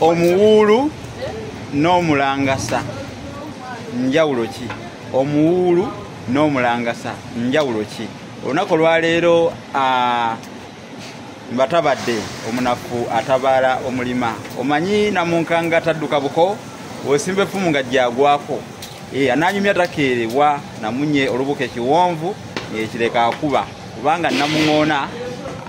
omuwuulu n'omulangasa. Njawulo ki? Omuwuulu n'omulangasa. Njawulo ki? Olunaku olwaleero mbatabadde omunafu atabaala omulima. Omanyi namunkanga tadduka buko osimba effumu nga gyagwako ananyumya takeerebwa namunye olubuka ekiwonvu ekireka akuba. Kubanga namuŋoona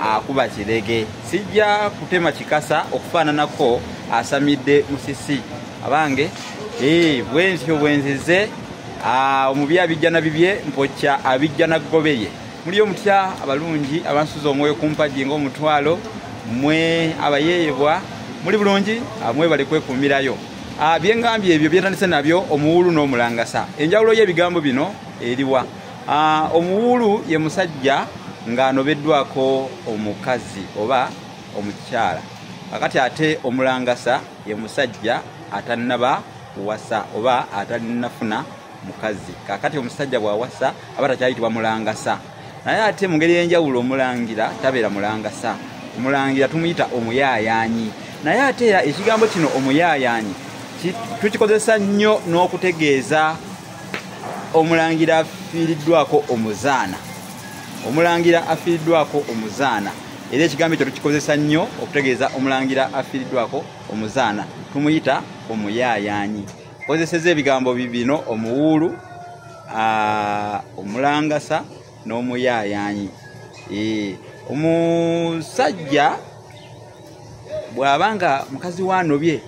akuba kirege. Sijja kutema kikasa okufaananako asamidde musisi. Abange bwentyo bwenzize omubi abijjana bibye mpokya abijjana ggoberye muli omutya abalungi abansuza omwoyo kumpaji ngaomutwalo mwe abayeeyebwa muli bulungi mwebale kwekumirayo byengambye ebyo byentandise nabyo omuwulu n'omulangasa. Enjawulo y'ebigambo bino eriwa. Omuwulu ye musajja ng'anobeddwako omukazi oba omukyala. Kakati ate omulangasa ye musajja atannaba kuwasa oba atannafuna mukazi. Kakati omusajja bwawasa aba takyayitibwa mulangasa. Naye ate mu ngeri y'enjawulo omulangira tabeera mulangasa. Omulangira tumuyita omuyaayaanyi. Naye ate era ekigambo kino omuyaayaanyi tukikozesa nnyo n'okutegeeza omulangira afiiriddwako omuzaana omulangira afiiriddwako omuzaana. Era ekigambo ekyo tukikozesa nnyo okutegeeza omulangira afiiriddwako omuzaana. Tumuyita omuyaayaanyi. Kozeseza ebigambo bino omuwuulu omulangasa n'omuyaayaanyi. Omusajja bw'abanga mukazi wanobye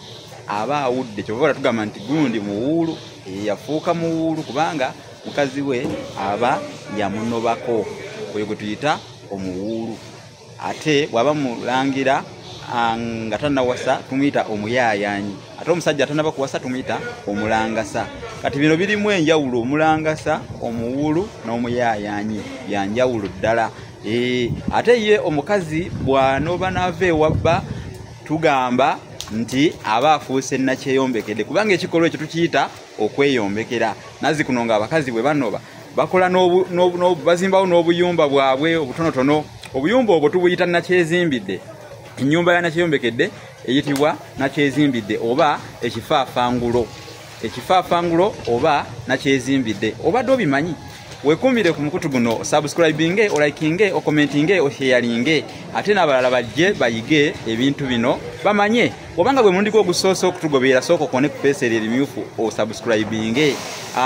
aba awudde kyova tugamba nti gundi muwuulu yafuuka muwuulu kubanga mukazi we aba yamunobako oyo gwe tuyita omuwuulu. Ate bw'aba mulangira nga tanawasa tumuyita omuyaayaanyi ate omusajja atanaba kuwasa tumuyita omulangasa. Kati bino birimu enjawulo omulangasa omuwulu n'omuyaayaanyi byanjawulo ddala. Ate ye omukazi bw'anoba naava ewabba tugamba nti aba afuuse nakyeyombekedde kubanga ekikolwa ekyo tukiyita okweyombekera. Nazzi kuno nga abakazi bwe banoba bakola bazimbawo n'obuyumba bwabwe obutonotono. Obuyumba obwo tubuyita nakyezimbidde ennyumba ya nakyeyombekedde eyitibwa nakyezimbidde oba ekifaafangulo ekifaafangulo oba nakyezimbidde obadde obimanyi wekumire ku mukutu guno subscribinge olikinge okomentinge osheyalinge ate n'abalala bajje bayige ebintu bino. Bamanye obanga gwe mulundi gwo ogusoosa okutugoberera sooka okone ku peeseri erimyufu osubscribinge.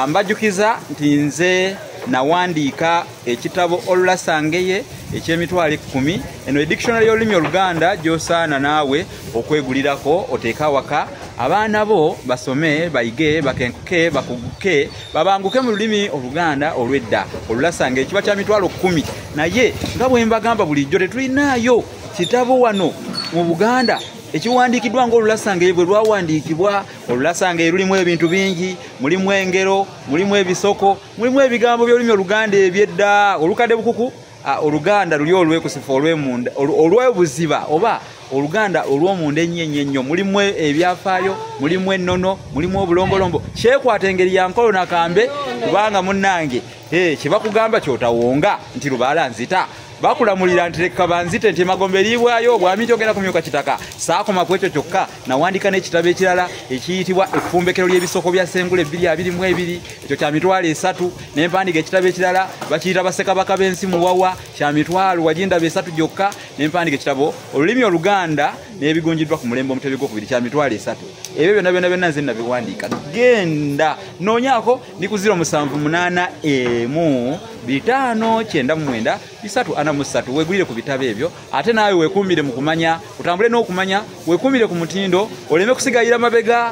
Mbajjukiza nti nze nawandiika ekitabo olulasangeye ekyemitwalo ekkumi. Eno edictionary y'olulimi oluganda gy'osaana naawe okwegulirako oteeka awaka abaana bo basome bayige bakenkuke bakuguke babanguke mu lulimi oluganda olw'edda. Olulasange ekiba kya mitwalo kkumi. Naye nga bwe mbagamba bulijjo tetulinaayo kitabo wano mu buganda ekiwandiikiddwa ngaolulasange bwe lwawandiikibwa olulasange lulimu ebintu bingi mulimu engero mulimu ebisoko mulimu ebigambo byolulimi oluganda ebyedda olukadde bukuku oluganda luli olwekusifu olwemunda olwebuziba oba oluganda olw'omunda ennyo ennyo ennyo. Mulimu ebyafaayo mulimu ennono mulimu obulombolombo kyekwata engeri yankolo nakambe kubanga munnange kyebakugamba kyotawonga nti lubaala nzita bakulamulira nti leka banzite nti emagombe eriibwayo bwami tyogenda kumyuka kitaka. Saakoma ku ekyo kyokka nawandika n'ekitabo ekirala ekiyitibwa effumbekero ly'ebisoko bya sengula ebbiri abiri mu ebiri. Ekyo kya mitwalo esatu. Nempandiga ekitabo ekirala bakiyita basekabaka b'ensi muwawa kya mitwalo wagindaba esatu gyokka. Nempandiga ekitabo olulimi oluganda n'ebigunjiddwa ku mulembe omutebe gwokubiri kya mitwalo esatu. Ebyo byonna byonna byonna nze nabiwandiika genda noonyaako ndi ku 078 emu bitaano kyenda mu mwenda bisatu ana mu ssatu wegulire ku bitabo ebyo. Ate naawe weekuumire mu kumanya otambule n'okumanya weekuumire ku mutindo oleme kusigayira mabega.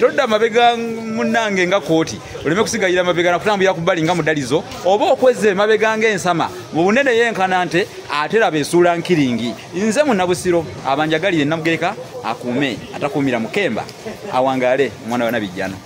Todda mabega munnange nga kooti oleme kusigayira mabega nakutambulira ku bbali nga mudalizo oba okweza emabega ng'ensama. Mu bunene yenkana nte ate raba esuula nkiringi. Nze munnabusiro abanjagalire namugereka akuume atakuumira mukemba. Awangale omwana we nabijjano